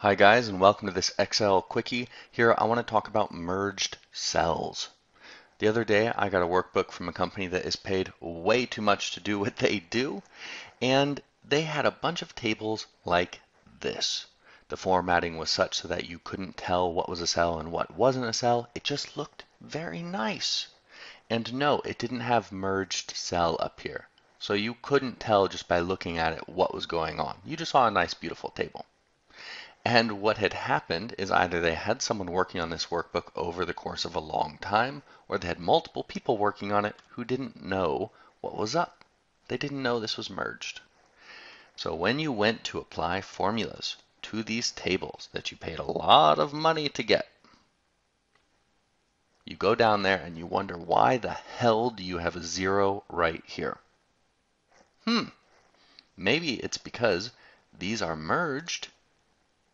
Hi guys and welcome to this Excel quickie. Here I want to talk about merged cells. The other day I got a workbook from a company that is paid way too much to do what they do and they had a bunch of tables like this. The formatting was such so that you couldn't tell what was a cell and what wasn't a cell. It just looked very nice. And no, it didn't have merged cell up here. So you couldn't tell just by looking at it what was going on. You just saw a nice beautiful table. And what had happened is either they had someone working on this workbook over the course of a long time, or they had multiple people working on it who didn't know what was up. They didn't know this was merged. So when you went to apply formulas to these tables that you paid a lot of money to get, you go down there and you wonder why the hell do you have a zero right here? Hmm, maybe it's because these are merged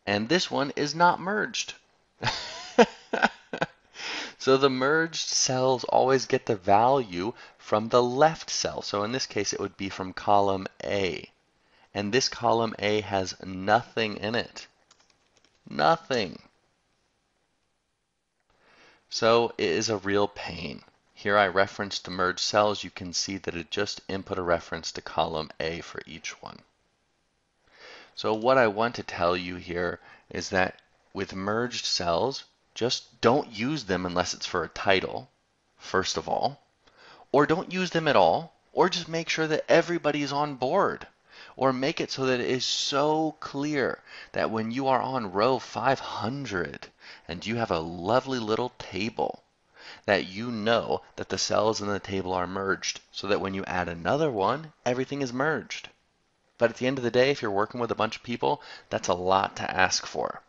and this one is not merged. so the merged cells always get the value from the left cell. So in this case, it would be from column A. And this column A has nothing in it. Nothing. So it is a real pain. Here I referenced the merged cells. You can see that it just input a reference to column A for each one. So what I want to tell you here is that with merged cells, just don't use them unless it's for a title, first of all, or don't use them at all, or just make sure that everybody's on board, or make it so that it is so clear that when you are on row 500 and you have a lovely little table, that you know that the cells in the table are merged, so that when you add another one, everything is merged. But at the end of the day, if you're working with a bunch of people, that's a lot to ask for.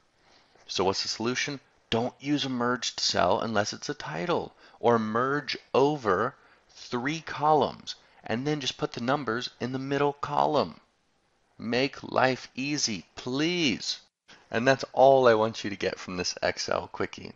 So what's the solution? Don't use a merged cell unless it's a title, or merge over three columns, and then just put the numbers in the middle column. Make life easy, please. And that's all I want you to get from this Excel quickie.